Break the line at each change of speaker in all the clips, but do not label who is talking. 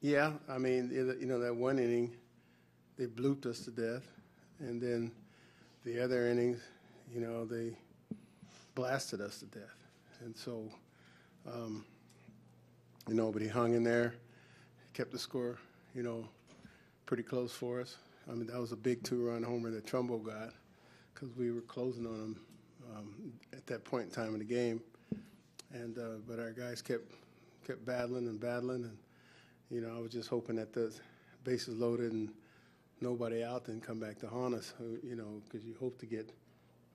Yeah, I mean, you know, that one inning, they blooped us to death. And then the other innings, you know, they blasted us to death. And so, um, you know, but he hung in there, kept the score, you know, pretty close for us. I mean, that was a big two-run homer that Trumbo got because we were closing on him um, at that point in time in the game. And uh, but our guys kept kept battling and battling, and you know, I was just hoping that the bases loaded and nobody out, then come back to haunt us. You know, because you hope to get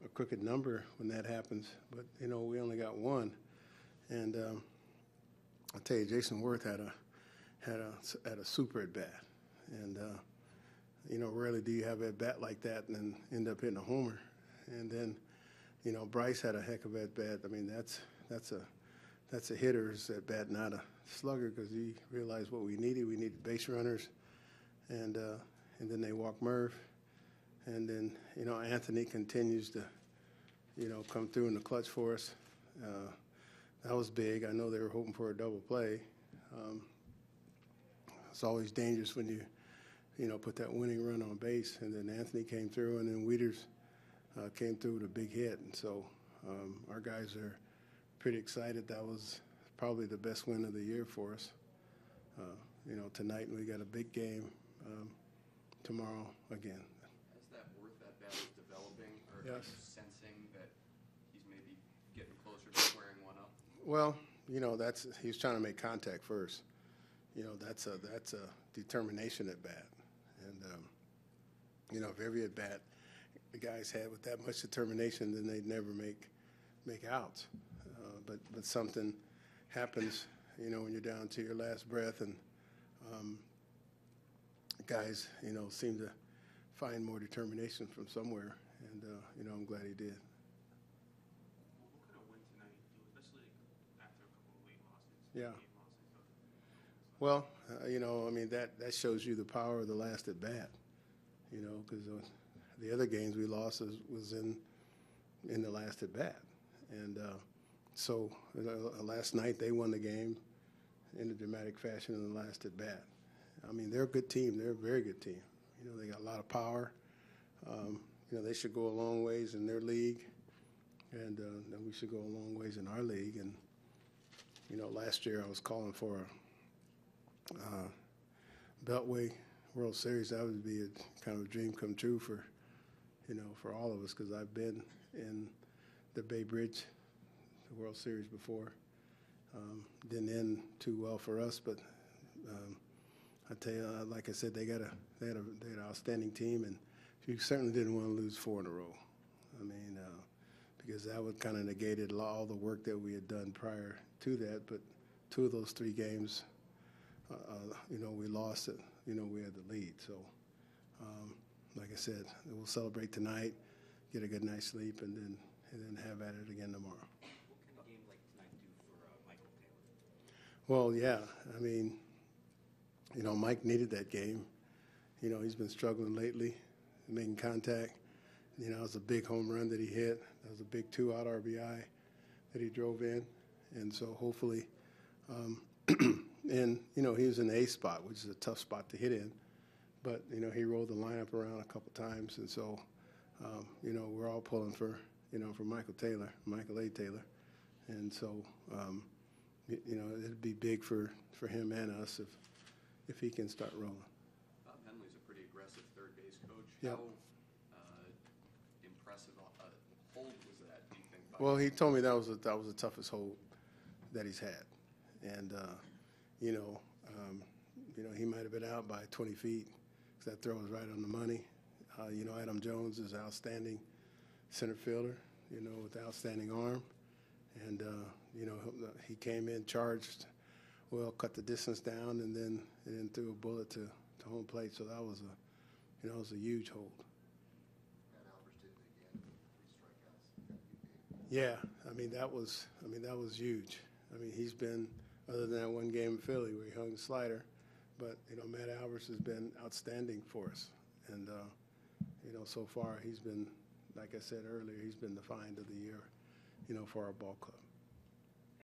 a crooked number when that happens. But you know, we only got one, and um, I'll tell you, Jayson Werth had a had a had a super at bat, and uh, you know, rarely do you have at bat like that and then end up hitting a homer. And then, you know, Bryce had a heck of at bat. I mean, that's that's a that's a hitter's at bat, not a slugger, because he realized what we needed. We needed base runners, and uh, and then they walk Murph, and then you know Anthony continues to, you know, come through in the clutch for us. Uh, that was big. I know they were hoping for a double play. Um, it's always dangerous when you, you know, put that winning run on base, and then Anthony came through, and then Wieters uh, came through with a big hit, and so um, our guys are pretty excited. That was probably the best win of the year for us. Uh, you know, tonight we got a big game um, tomorrow again.
As that Werth that bat is developing, or
Yes.
sensing that he's maybe getting closer to squaring one up?
Well, you know, that's he was trying to make contact first. You know, that's a that's a determination at bat, and um, you know, if every at bat the guys had with that much determination, then they'd never make make outs. Uh, but but something happens, you know, when you're down to your last breath, and um, guys, you know, seem to find more determination from somewhere, and uh, you know, I'm glad he did.
What could a win tonight do, especially after a couple of late losses?
Yeah.
game losses, so-
Well, uh, you know, I mean that that shows you the power of the last at bat. You know, because the other games we lost was, was in in the last at bat, and uh, so uh, last night they won the game in a dramatic fashion in the last at bat. I mean, they're a good team. They're a very good team. You know, they got a lot of power. Um, you know, they should go a long ways in their league, and uh, we should go a long ways in our league. And you know, last year I was calling for a uh, Beltway World Series, that would be a kind of a dream come true for, you know, for all of us because I've been in the Bay Bridge the World Series before. Um, didn't end too well for us, but um, I tell you, uh, like I said, they got a they had a they had an outstanding team, and you certainly didn't want to lose four in a row. I mean, uh, because that would kind of negated all the work that we had done prior to that. But two of those three games, uh, uh, you know, we lost it. You know, we had the lead. So, um, like I said, we'll celebrate tonight, get a good night's sleep, and then and then have at it again tomorrow.
What can a game like tonight do for uh, Michael Taylor?
Well, yeah. I mean, you know, Mike needed that game. You know, he's been struggling lately, making contact. You know, it was a big home run that he hit. That was a big two-out RBI that he drove in, and so hopefully, um, and you know, he was in the A spot, which is a tough spot to hit in. But you know, he rolled the lineup around a couple times, and so um, you know, we're all pulling for you know for Michael Taylor, Michael A. Taylor, and so. Um, you know, it'd be big for, for him and us if, if he can start rolling.
Bob Henley's a pretty aggressive third base coach.
Yep.
How uh, impressive a a hold was that, do you think?
Well, he told me that was, a- that was the toughest hold that he's had. And, uh, you know, um, you know, he might have been out by 20 feet because that throw was right on the money. Uh, you know, Adam Jones is outstanding center fielder, you know, with outstanding arm. And, uh, you know, he came in, charged, well, cut the distance down, and then, and then threw a bullet to, to home plate. So that was a, you know, it was a huge hold.
Matt Albers did it again, three strikeouts.
Yeah, I mean that was I mean that was huge. I mean he's been other than that one game in Philly where he hung the slider, but you know Matt Albers has been outstanding for us, and uh, you know so far he's been like I said earlier he's been the find of the year, you know for our ball club.